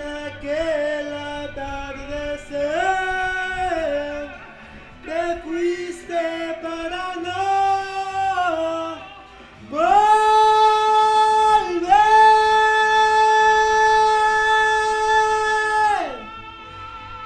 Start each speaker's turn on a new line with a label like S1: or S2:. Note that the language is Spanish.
S1: aquel atardecer te fui